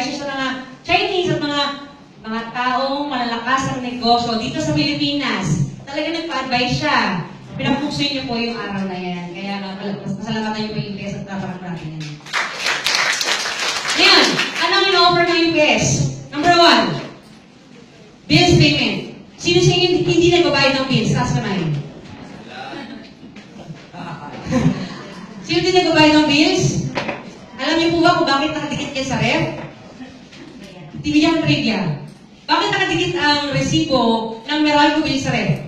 siya sa mga Chinese at mga mga taong malalakas ang negosyo dito sa Pilipinas. Talaga nagpa-advise siya. Pinapuksoy niyo po yung araw na yan. Kaya mas masalamatan niyo po yung UPS at naparang yan. Ngayon, anong in-offer ng UPS? Number one, bills payment. Sino sa inyo hindi nagbabayad ng bills? Taas kamay. Sino hindi nagbabayad ng bills? Alam niyo po ba kung bakit nakadikit yan sa ref? Tibigyan trivia. Bakit nakadikit ang resibo ng Meralco bill sa ref?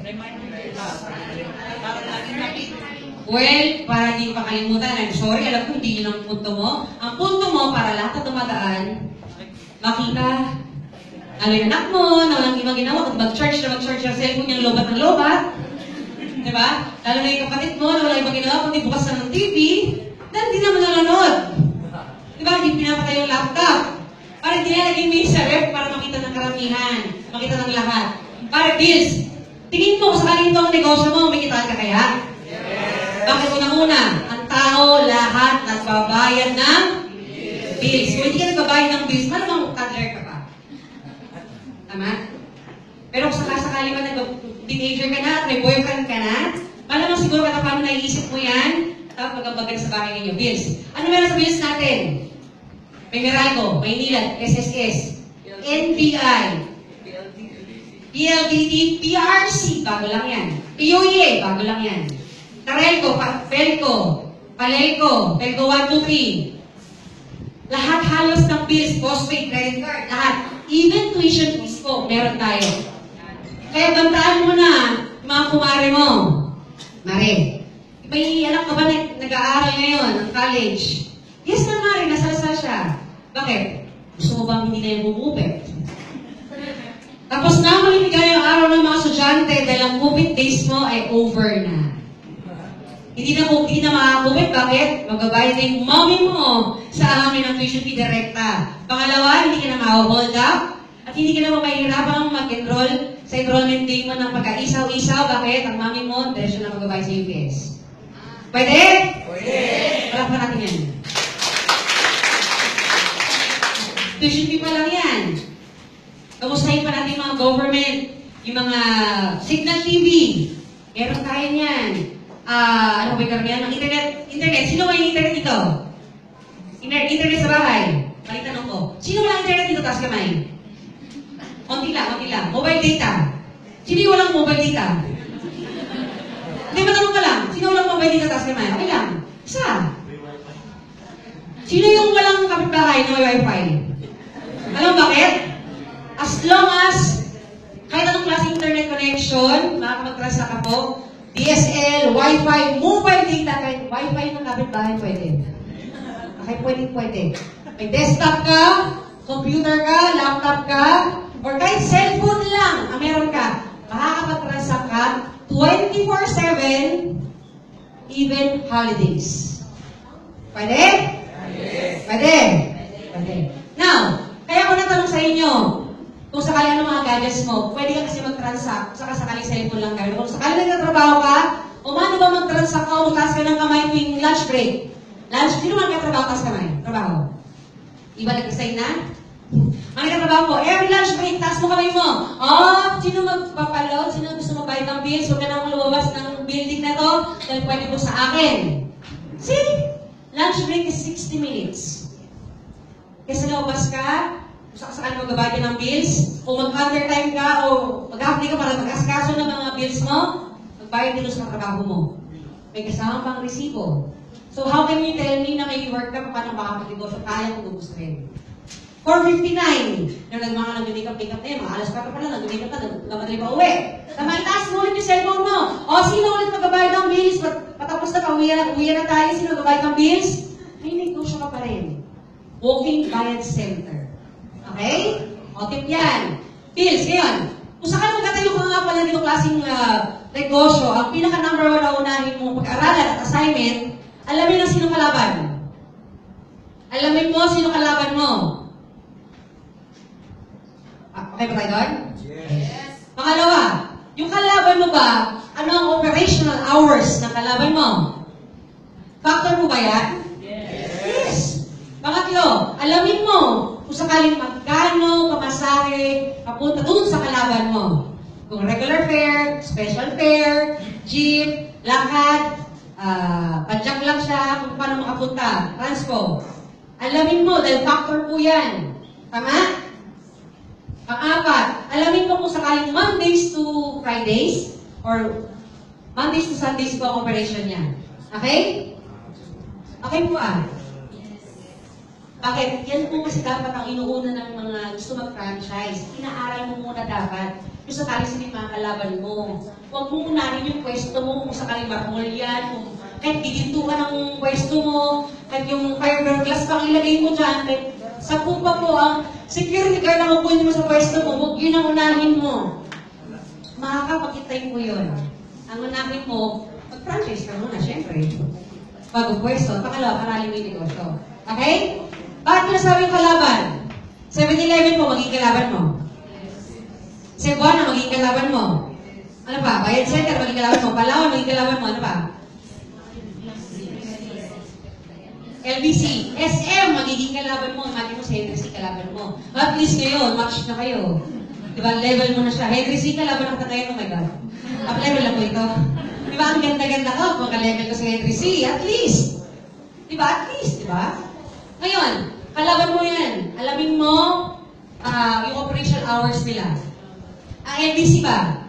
Well, para di makalimutan, I'm sorry, alam ko hindi yun ang punto mo. Ang punto mo, para lahat na tumadaan, makita, ano yung anak mo, na walang ibang ginawa, kung mag-charge na mag-charge yung cellphone niyang lobat ng lobat. Di ba? Lalo na yung kapatid mo, na walang ibang ginawa, kundi bukas na ng TV, dahil di naman nanonood. Di ba? Hindi pinapatay yung laptop. Para hindi na naging ref para makita ng karamihan, makita ng lahat. Para bills, tingin mo sakaling itong negosyo mo, may kitaan ka kaya? Bakit unang-una? Ang tao, lahat, nagbabayad ng bills. Kung hindi ka nagbabayad ng bills, malamang toddler ka pa. Tama? Pero kung sakasakali man nag-teenager ka na at may boyfriend ka na, malamang siguro ka paano naiisip mo yan, tapos magambagay sa bahay ninyo. Bills. Ano meron sa bills natin? May Meralco, Maynila, SSS, NBI, PLDT, PRC, bago lang yan. POE, bago lang yan. Tarelco, Pelco, Palelco, Pelco 1, 2, 3. Lahat halos ng bills, postpaid, credit card, lahat. Even tuition fees po, meron tayo. Kaya bantaan mo na, mga kumare mo. Mare, may anak ka ba na nag-aaral ngayon ng college? Yes na Lasal siya. Bakit? Gusto mo bang hindi na yung bumupit? Tapos na malimigay ang araw ng mga estudyante dahil ang COVID days mo ay over na. Hindi na, hindi na makakupit. Bakit? Magbabayad na yung mommy mo sa amin ng tuition fee direkta. Pangalawa, hindi ka na ma-hold up at hindi ka na mahihirapang mag-enroll sa enrollment day mo ng pagka-isaw-isaw. Bakit? Ang mami mo, diretso na magbabayad sa UPS. Pwede? Pwede! Wala pa natin yan. Tuition pa lang yan. Kamustahin pa natin mga government, yung mga signal TV. Meron tayo niyan. Ah, ano ba yung karamihan? Ang internet, internet. Sino may internet dito? Internet, internet sa bahay. Balik tanong ko. Sino walang internet dito? Taas kamay. Konti lang, konti lang. Mobile data. Sino yung walang mobile data? Hindi, matanong ka lang. Sino walang mobile data? Taas kamay. Okay lang. Isa. Sino yung walang kapitbahay na may wifi? Bakit? As long as kahit anong klase internet connection, makakapag-transact ka po, DSL, Wi-Fi, mobile data, kahit Wi-Fi ng kapitbahay pwede. Okay, pwede, pwede. May desktop ka, computer ka, laptop ka, or kahit cellphone lang ang meron ka, makakapag-transact ka 24-7, even holidays. Pwede? Pwede? Pwede. Now, kaya ko natanong sa inyo, kung sakali ano mga gadgets mo, pwede ka kasi mag-transact, saka sakali cellphone lang gawin. Kung sakali nagtatrabaho ka, umano ba mag-transact ka, utas ka ng kamay tuwing lunch break? Lunch, sino man katrabaho, tas kamay? Trabaho. Iba nag-resign na? Ang nagtatrabaho ko, every lunch break, taas mo kamay mo. Oh, sino magpapaload? Sino gusto magbayad ng bills? Huwag ka nang lumabas ng building na to, dahil pwede po sa akin. See? Lunch break is 60 minutes. Kasi lumabas ka, sa sakali magbabayad ka ng bills, o mag-undertime ka, o mag-apply ka para mag-askaso ng mga bills mo, magbayad dito sa trabaho mo. May kasama pang resibo. So how can you tell me na may work ka, paano makakapag-negosyo? Kaya kung gugustuhin. 459, nung nagmanga nag-make up, na yun, mga alas 4 pa lang, nag-make up ka, nagkamadali pa uwi. Tama, itaas mo ulit yung cellphone mo. O, sino ulit magbabayad ng bills? Pat- Patapos na, pauwi na, uwi na tayo, sino magbabayad ng bills? May negosyo ka pa rin. Walking Bayad Center. Okay? O, tip yan. Bills, ngayon. Kung sakali magkatayo ka nga pala dito klaseng ah, negosyo, ang pinaka number one na unahin mong pag-aralan at assignment, alamin ang sino kalaban. Alamin mo sino kalaban mo. Ah, okay ba tayo doon? Yes. Pangalawa, yung kalaban mo ba, ano ang operational hours ng kalaban mo? Factor mo ba yan? Yes. Pangatlo, alamin mo kung sakali sakaling magkano pamasahe papunta dun sa kalaban mo. Kung regular fare, special fare, jeep, lakad, ah, padyak lang siya kung paano makapunta, transpo. Alamin mo, dahil factor po yan. Tama? Pang-apat, alamin mo kung sakaling Mondays to Fridays or Mondays to Sundays po ang operation niya. Okay? Okay po ah. Bakit? Yan po kasi dapat ang inuuna ng mga gusto mag-franchise. Inaaral mo muna dapat yung sakaling sino yung kalaban mo. Huwag mo unahin yung pwesto mo kung sakaling marmol yan, kung kahit giginto ka ng pwesto mo, kahit yung fiberglass pang ilagay mo dyan, kahit sa pupa po ang security guard ang upuin mo sa pwesto mo, huwag yun ang unahin mo. Makakapagkitay mo yun. Ang unahin mo, mag-franchise ka muna, syempre. Bago pwesto, pakalawa, karali mo yung negosyo. Okay? Ko nasabing kalaban? 7-Eleven mo, magiging kalaban mo. Cebuana, magiging kalaban mo. Ano pa? Bayad Center, magiging kalaban mo. Palawan, magiging kalaban mo. Ano pa? LBC, SM, magiging kalaban mo. Imagine mo si Henry kalaban mo. At least ngayon, match na kayo. Di ba? Level mo na siya. Henry C. kalaban ako ngayon. Oh my God. Up level lang po ito. Di ba? Ang ganda-ganda ko. Kung ka-level ko si Henry C. At least. Di ba? At least. Di ba? Ngayon, kalaban mo yan. Alamin mo ah, yung operation hours nila. Ang LBC ba?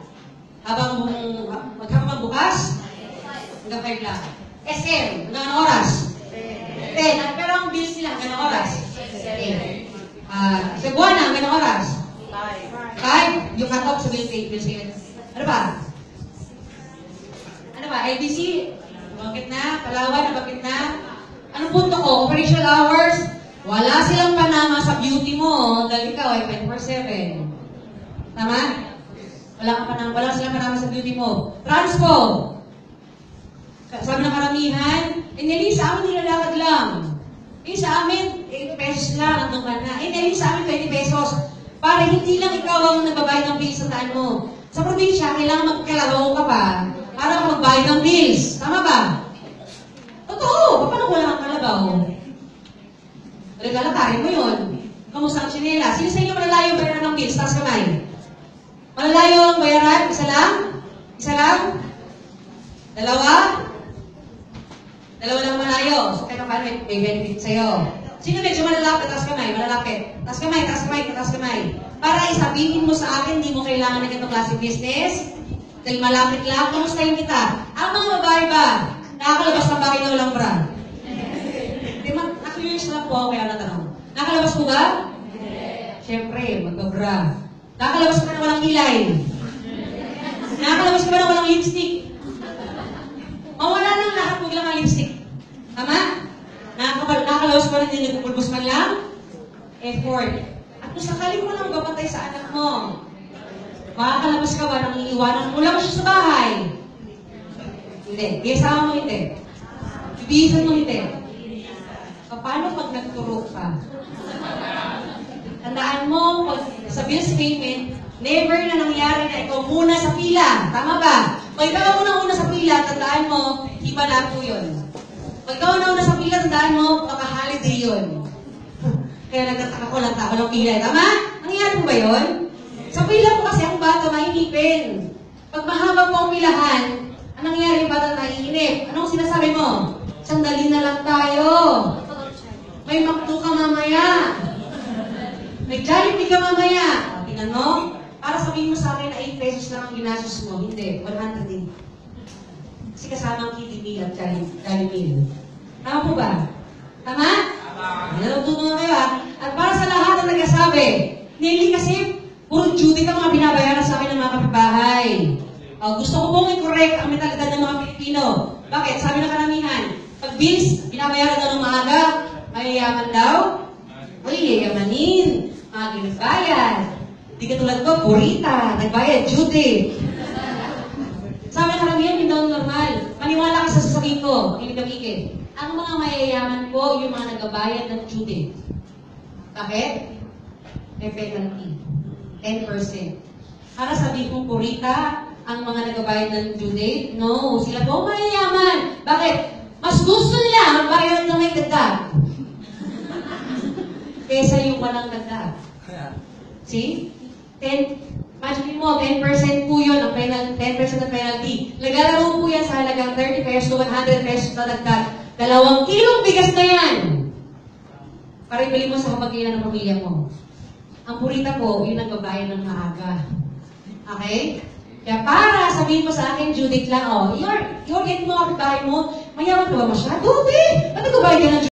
Habang maghapon bukas? Hanggang 5 lang. SM, hanggang oras? 10. Ah, Pero ang bills nila, hanggang oras? 10. Ah, Cebuana, hanggang anong oras? 5. Yung cut-off sa bills yun. Ano ba? Ano ba? LBC? Bakit na? Palawan, bakit na? Anong punto ko? Operational hours? Wala silang panama sa beauty mo dahil ikaw ay 24-7. Tama? Wala kang panama, wala silang panama sa beauty mo. Transpo! Sabi ng karamihan, eh, Nelly, sa amin nilalakad lang. Eh, sa amin, 8 pesos lang, nandun ka na. Eh, Nelly, sa amin, 20 pesos. Para hindi lang ikaw ang nagbabayad ng bills sa taan mo. Sa probinsya, kailangan magkalaro ka pa para magbayad ng bills. Tama ba? Totoo! Paano wala kang kalabaw? Regalatarin mo yun. Kamusta ang sinela? Sino sa inyo malalayo bayaran ng bills? Taas kamay. Malalayo ang bayaran? Isa lang? Isa lang? Dalawa? Dalawa lang malayo. So, kaya paano may, may benefit sa'yo. Sino medyo malalapit? Taas kamay, malalapit. Taas kamay, taas kamay, taas kamay. Para isabihin mo sa akin, hindi mo kailangan ng ganitong klase business. Dahil malapit lang, kamustahin kita. Ang mga babae ba, nakakalabas ng bahay na walang bra? Na-curious lang po ako kaya natanong. Nakalabas po ba? Siyempre, magbabra. Nakalabas ka na walang kilay. Nakalabas ka na walang lipstick? Mawala lang lahat, huwag lang ang lipstick. Tama? Nakakabal, nakalabas pa rin din, nagpupulbos man lang? Effort. At kung sakali mo lang magpapatay sa anak mo, makakalabas ka ba nang iiwanan mo lang siya sa bahay? Hindi. Iyasama mo hindi. Ibisan mo hindi. Paano pag nagturo ka? Tandaan mo, pag sa bills payment, never na nangyari na ikaw muna sa pila. Tama ba? Pag ikaw muna una sa pila, tandaan mo, iba na po yun. Pag ikaw na una sa pila, tandaan mo, baka holiday yun. Kaya nagtataka ko lang tao ng pila. Tama? Nangyari po ba yun? Sa pila po kasi ang bata mahihipin. Pag mahaba po ang pilahan, ang nangyari yung bata naiinip. Anong sinasabi mo? Sandali na lang tayo. May makto ka mamaya. May Jollibee ka mamaya. O, Tingnan mo, para sabihin mo sa akin na 8 pesos lang ang ginastos mo. Hindi, 100 din. Kasi kasama ang meal at Jolli- Jollibee. Tama po ba? Tama? Tama. Nalututo na kayo ha. At para sa lahat na nagkasabi, Nelly kasi, puro duty ka mga binabayaran sa akin ng mga kapitbahay. O, gusto ko pong i-correct ang mentalidad ng mga Pilipino. Bakit? Sabi ng karamihan, pag bills, binabayaran daw ng maaga, mayayaman daw. Uy, yayamanin. Mga ginagbayad. Di ka tulad ko, purita, nagbayad, duty. Sabi ng karamihan, hindi daw normal. Maniwala ka sa sasabihin ko, mikit. Ang mga mayayaman po, yung mga nagabayad ng duty. Bakit? May penalty. 10%. Para sabihin kong purita, ang mga nagabayad ng due date? No, sila po mayayaman. Bakit? Mas gusto nila magbayad ng may dagdag. Kesa yung walang dagdag. See? 10, imagine mo, 10% po yun, ang penal, 10% ng penalty. Naglalaro po yan sa halagang 30 pesos to 100 pesos na dagdag. Dalawang kilong bigas na yan. Para ibili mo sa kapag ng pamilya mo. Ang purita po, yun ang babae ng maaga. Okay? Kaya para sabihin mo sa akin, Judith lang, oh, you're, you're getting mo kapitbahay mo, mayaman ka ba masyado? Hindi! Ano ba ng